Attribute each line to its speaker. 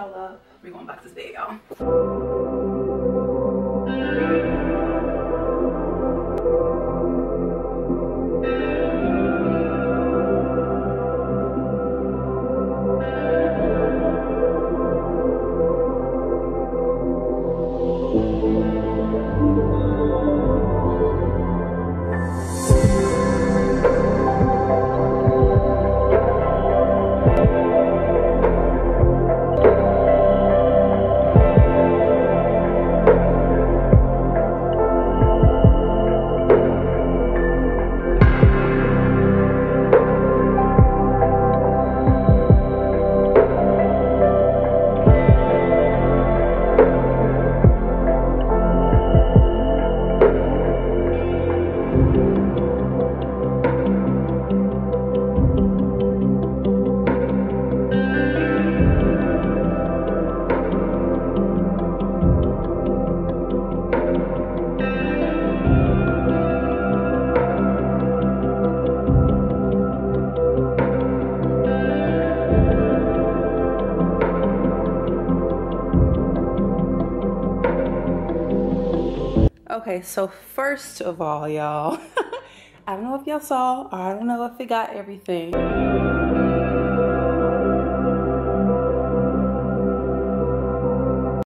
Speaker 1: We're going back to bed, y'all. Okay, so first of all, y'all, I don't know if y'all saw or I don't know if it got everything.